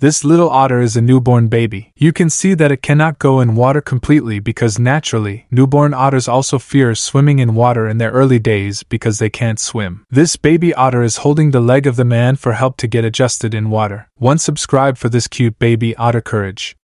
This little otter is a newborn baby. You can see that it cannot go in water completely because naturally, newborn otters also fear swimming in water in their early days because they can't swim. This baby otter is holding the leg of the man for help to get adjusted in water. One subscribe for this cute baby otter courage.